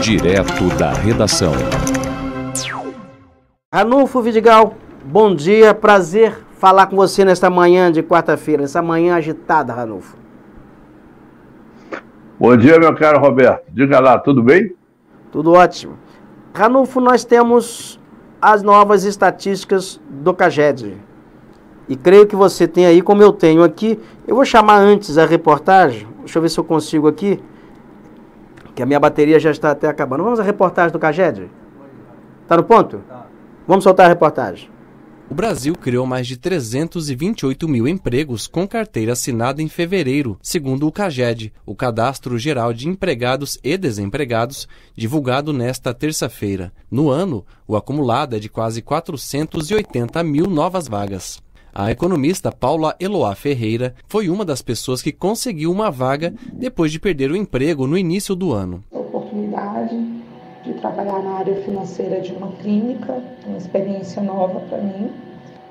Direto da redação. Ranulfo Vidigal, bom dia, prazer falar com você nesta manhã de quarta-feira, nessa manhã agitada, Ranulfo. Bom dia, meu caro Roberto. Diga lá, tudo bem? Tudo ótimo. Ranulfo, nós temos as novas estatísticas do CAGED. E creio que você tem aí, como eu tenho aqui. Eu vou chamar antes a reportagem. Deixa eu ver se eu consigo aqui. Que a minha bateria já está até acabando. Vamos à reportagem do CAGED? Tá no ponto? Tá. Vamos soltar a reportagem. O Brasil criou mais de 328 mil empregos com carteira assinada em fevereiro, segundo o CAGED, o Cadastro Geral de Empregados e Desempregados, divulgado nesta terça-feira. No ano, o acumulado é de quase 480 mil novas vagas. A economista Paula Eloá Ferreira foi uma das pessoas que conseguiu uma vaga depois de perder o emprego no início do ano. Oportunidade de trabalhar na área financeira de uma clínica, uma experiência nova para mim.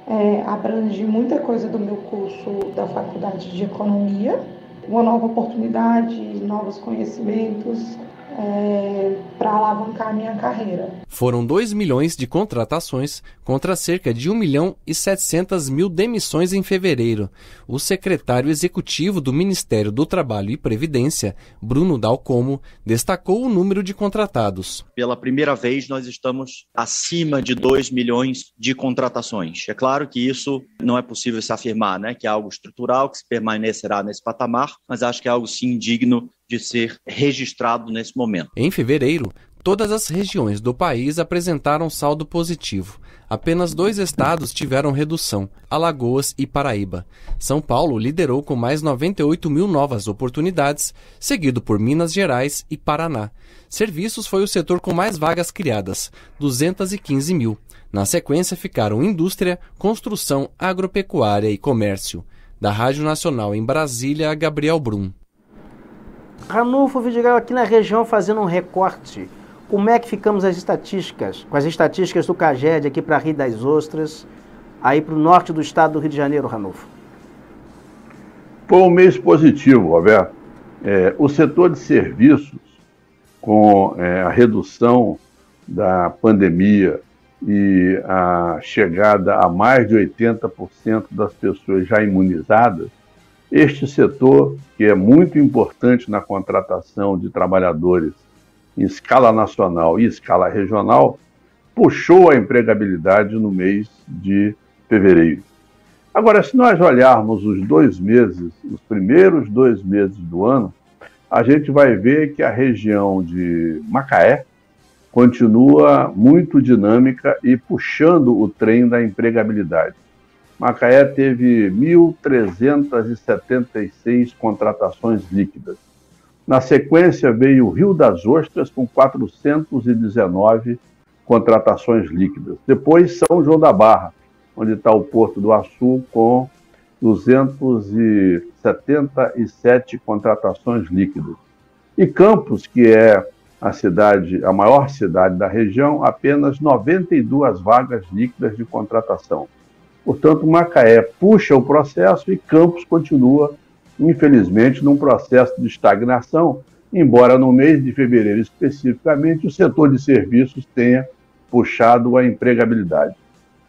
É, abrange muita coisa do meu curso da Faculdade de Economia, uma nova oportunidade, novos conhecimentos, é, para alavancar a minha carreira. Foram 2 milhões de contratações contra cerca de 1 milhão e 700 mil demissões em fevereiro. O secretário executivo do Ministério do Trabalho e Previdência, Bruno Dalcomo, destacou o número de contratados. Pela primeira vez, nós estamos acima de 2 milhões de contratações. É claro que isso não é possível se afirmar, né, que é algo estrutural, que se permanecerá nesse patamar, mas acho que é algo sim digno de ser registrado nesse momento. Em fevereiro, todas as regiões do país apresentaram saldo positivo. Apenas dois estados tiveram redução, Alagoas e Paraíba. São Paulo liderou com mais 98 mil novas oportunidades, seguido por Minas Gerais e Paraná. Serviços foi o setor com mais vagas criadas, 215 mil. Na sequência ficaram indústria, construção, agropecuária e comércio. Da Rádio Nacional em Brasília, Gabriel Brum. Ranulfo Vidigal aqui na região fazendo um recorte. Como é que ficamos as estatísticas? Com as estatísticas do CAGED aqui para Rio das Ostras, aí para o norte do estado do Rio de Janeiro, Ranulfo. Foi um mês positivo, Roberto. É, o setor de serviços, com é, a redução da pandemia e a chegada a mais de 80% das pessoas já imunizadas, este setor, que é muito importante na contratação de trabalhadores em escala nacional e escala regional, puxou a empregabilidade no mês de fevereiro. Agora, se nós olharmos os dois meses, os primeiros dois meses do ano, a gente vai ver que a região de Macaé continua muito dinâmica e puxando o trem da empregabilidade. Macaé teve 1.376 contratações líquidas. Na sequência veio o Rio das Ostras com 419 contratações líquidas. Depois São João da Barra, onde está o Porto do Açu com 277 contratações líquidas. E Campos, que é a cidade, a maior cidade da região, apenas 92 vagas líquidas de contratação. Portanto, Macaé puxa o processo e Campos continua, infelizmente, num processo de estagnação, embora no mês de fevereiro especificamente o setor de serviços tenha puxado a empregabilidade.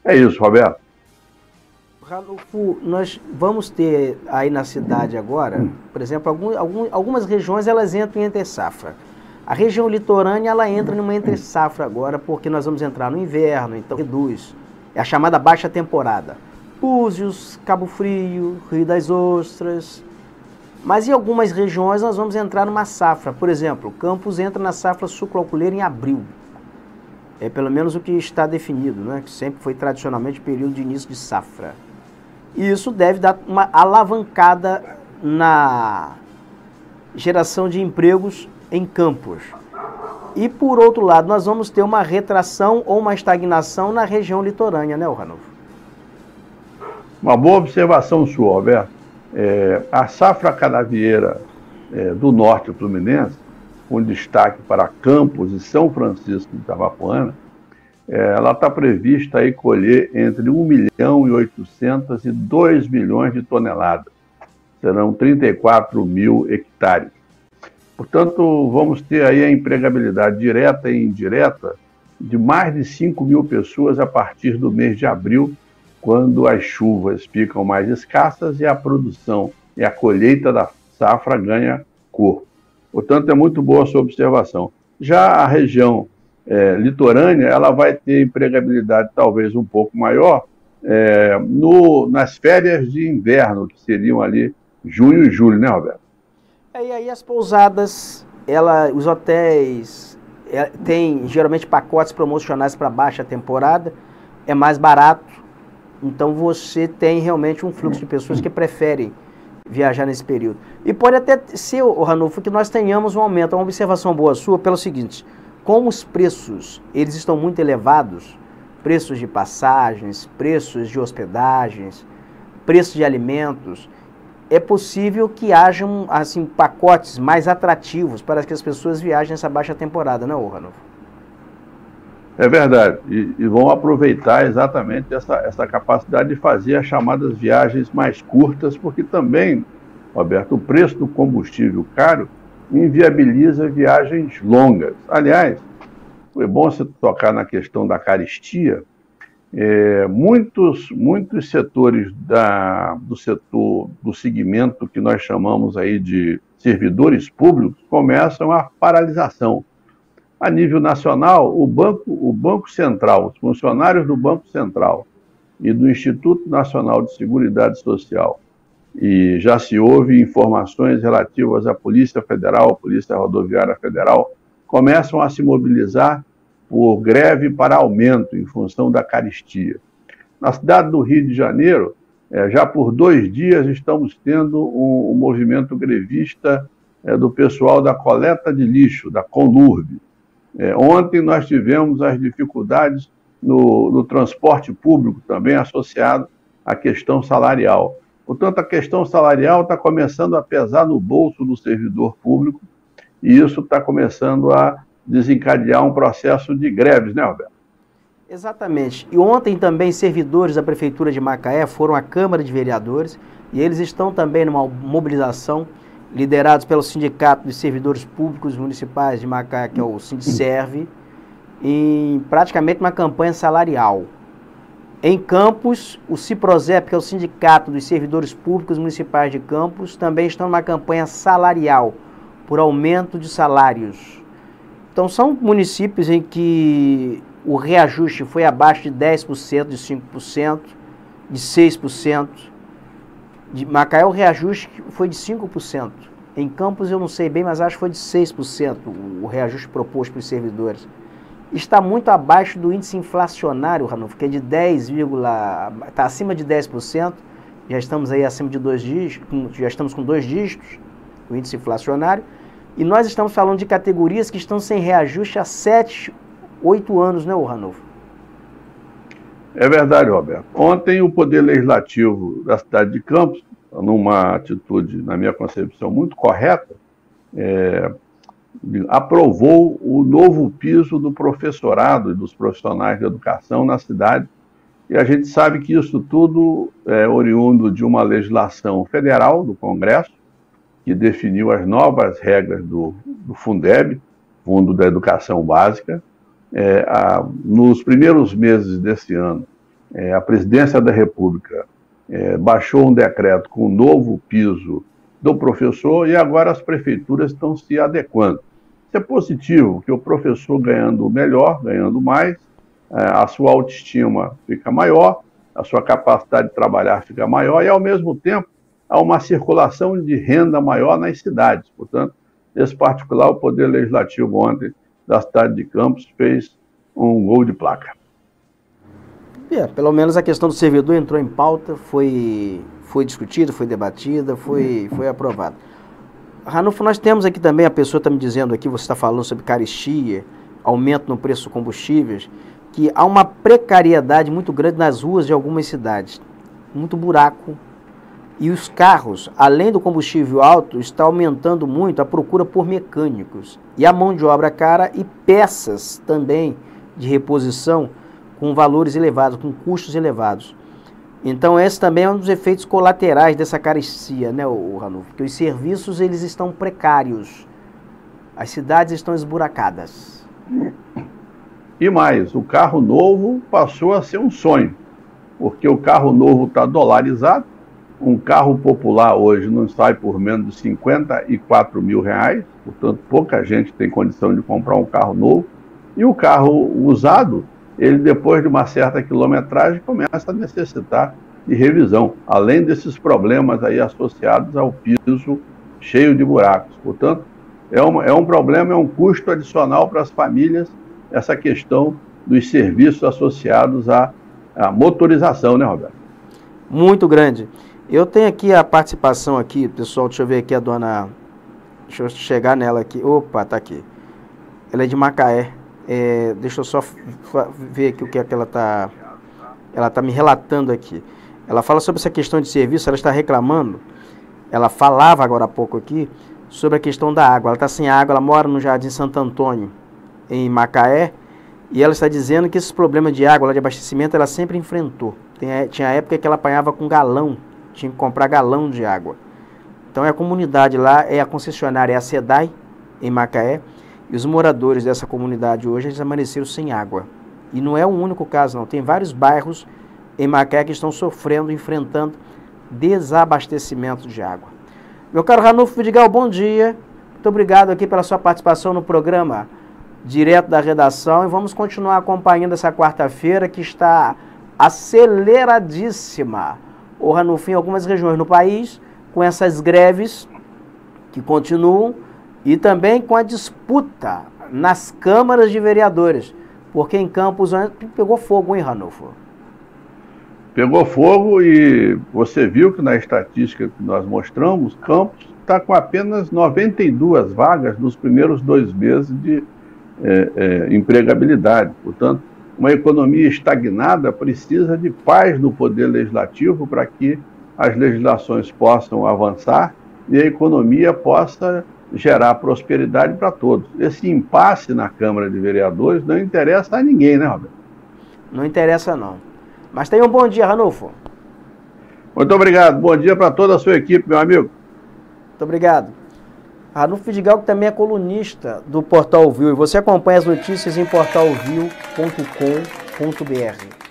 É isso, Roberto. Ranulfo, nós vamos ter aí na cidade agora, por exemplo, algum, algum, algumas regiões elas entram em entre safra. A região litorânea ela entra numa entre safra agora, porque nós vamos entrar no inverno, então reduz. É a chamada baixa temporada. Búzios, Cabo Frio, Rio das Ostras. Mas em algumas regiões nós vamos entrar numa safra. Por exemplo, Campos entra na safra sucroalcooleira em abril. É pelo menos o que está definido, né? que sempre foi tradicionalmente período de início de safra. E isso deve dar uma alavancada na geração de empregos em campos. E por outro lado, nós vamos ter uma retração ou uma estagnação na região litorânea, né, Ranulfo? Uma boa observação sua, Alberto. É, a safra canavieira é, do norte fluminense, com destaque para Campos e São Francisco de Itabapuana, é, ela está prevista aí colher entre 1 milhão e 800 e 2 milhões de toneladas. Serão 34 mil hectares. Portanto, vamos ter aí a empregabilidade direta e indireta de mais de 5 mil pessoas a partir do mês de abril, quando as chuvas ficam mais escassas e a produção e a colheita da safra ganha corpo. Portanto, é muito boa a sua observação. Já a região é, litorânea, ela vai ter empregabilidade talvez um pouco maior é, no, nas férias de inverno, que seriam ali junho e julho, né, Roberto? E aí as pousadas, ela, os hotéis, é, tem geralmente pacotes promocionais para baixa temporada, é mais barato, então você tem realmente um fluxo de pessoas que preferem viajar nesse período. E pode até ser, o Ranulfo, que nós tenhamos um aumento, uma observação boa sua, pelo seguinte, como os preços, eles estão muito elevados, preços de passagens, preços de hospedagens, preços de alimentos, é possível que hajam assim pacotes mais atrativos para que as pessoas viajem nessa baixa temporada, não, é, Ranulfo? É verdade. E, e, vão aproveitar exatamente essa, essa capacidade de fazer as chamadas viagens mais curtas, porque também, Roberto, o preço do combustível caro inviabiliza viagens longas. Aliás, foi bom você tocar na questão da caristia. É, muitos, muitos setores da, do setor, do segmento que nós chamamos aí de servidores públicos, começam a paralisação. A nível nacional, o Banco, o Banco Central, os funcionários do Banco Central e do Instituto Nacional de Seguridade Social e já se houve informações relativas à Polícia Federal, Polícia Rodoviária Federal, começam a se mobilizar por greve para aumento em função da caristia. Na cidade do Rio de Janeiro, é, já por dois dias estamos tendo um, um movimento grevista é, do pessoal da coleta de lixo, da Conurb. É, ontem nós tivemos as dificuldades no, no transporte público também associado à questão salarial. Portanto, a questão salarial está começando a pesar no bolso do servidor público e isso está começando a desencadear um processo de greves, né, Roberto? Exatamente. E ontem também servidores da Prefeitura de Macaé foram à Câmara de Vereadores e eles estão também numa mobilização liderados pelo Sindicato de Servidores Públicos Municipais de Macaé, que é o Sindserve, em praticamente uma campanha salarial. Em Campos, o Ciprozep, que é o Sindicato dos Servidores Públicos Municipais de Campos, também estão numa campanha salarial por aumento de salários. Então, são municípios em que o reajuste foi abaixo de 10%, de 5%, de 6%. De Macaé, o reajuste foi de 5%. Em Campos, eu não sei bem, mas acho que foi de 6% o reajuste proposto para os servidores está muito abaixo do índice inflacionário, Ranulfo, que é de 10, está acima de 10%, já estamos aí acima de dois dígitos, já estamos com dois dígitos, o índice inflacionário, e nós estamos falando de categorias que estão sem reajuste há 7, 8 anos, né, Ranulfo? É verdade, Roberto. Ontem o Poder Legislativo da cidade de Campos, numa atitude, na minha concepção, muito correta, é, aprovou o novo piso do professorado e dos profissionais de educação na cidade. E a gente sabe que isso tudo é oriundo de uma legislação federal do Congresso, que definiu as novas regras do, do Fundeb, Fundo da Educação Básica. É, a, nos primeiros meses desse ano, é, a Presidência da República é, baixou um decreto com um novo piso do professor e agora as prefeituras estão se adequando. Isso é positivo, que o professor ganhando melhor, ganhando mais, é, a sua autoestima fica maior, a sua capacidade de trabalhar fica maior e, ao mesmo tempo, há uma circulação de renda maior nas cidades. Portanto, nesse particular, o Poder Legislativo ontem da cidade de Campos fez um gol de placa. É, pelo menos a questão do servidor entrou em pauta, foi, foi discutida, foi debatida, foi, foi aprovada. Ranulfo, nós temos aqui também, a pessoa está me dizendo aqui, você está falando sobre caristia, aumento no preço dos combustíveis, que há uma precariedade muito grande nas ruas de algumas cidades. Muito buraco. E os carros, além do combustível alto, está aumentando muito a procura por mecânicos. E a mão de obra cara e peças também de reposição com valores elevados, com custos elevados. Então esse também é um dos efeitos colaterais dessa carestia, né, Ranulfo? Porque os serviços eles estão precários. As cidades estão esburacadas. E mais, o carro novo passou a ser um sonho, porque o carro novo está dolarizado. Um carro popular hoje não sai por menos de 54 mil reais, portanto, pouca gente tem condição de comprar um carro novo. E o carro usado, ele depois de uma certa quilometragem começa a necessitar de revisão, além desses problemas aí associados ao piso cheio de buracos. Portanto, é, uma, é um problema, é um custo adicional para as famílias essa questão dos serviços associados à, à motorização, né, Roberto? Muito grande. Eu tenho aqui a participação aqui, pessoal, deixa eu ver aqui a dona, deixa eu chegar nela aqui, opa, tá aqui. Ela é de Macaé, é, deixa eu só ver aqui o que é que ela tá, ela tá me relatando aqui. Ela fala sobre essa questão de serviço, ela está reclamando, ela falava agora há pouco aqui, sobre a questão da água. Ela está sem água, ela mora no Jardim Santo Antônio, em Macaé, e ela está dizendo que esses problemas de água, de abastecimento, ela sempre enfrentou. Tem, tinha época que ela apanhava com galão, tinha que comprar galão de água. Então é a comunidade lá, é a concessionária, é a SEDAI, em Macaé, e os moradores dessa comunidade hoje, eles amaneceram sem água. E não é o único caso, não. Tem vários bairros em Macaé que estão sofrendo, enfrentando desabastecimento de água. Meu caro Ranulfo Vidigal, bom dia. Muito obrigado aqui pela sua participação no programa direto da redação e vamos continuar acompanhando essa quarta-feira que está aceleradíssima. O Ranulfo em algumas regiões no país, com essas greves que continuam e também com a disputa nas câmaras de vereadores, porque em Campos pegou fogo, hein, Ranulfo? Pegou fogo e você viu que na estatística que nós mostramos, Campos está com apenas 92 vagas nos primeiros dois meses de é, é, empregabilidade. Portanto, uma economia estagnada precisa de paz no poder legislativo para que as legislações possam avançar e a economia possa gerar prosperidade para todos. Esse impasse na Câmara de Vereadores não interessa a ninguém, né, Roberto? Não interessa, não. Mas tenha um bom dia, Ranulfo. Muito obrigado. Bom dia para toda a sua equipe, meu amigo. Muito obrigado. Ranulfo Vidigal, que também é colunista do Portal Viu. E você acompanha as notícias em portalview.com.br.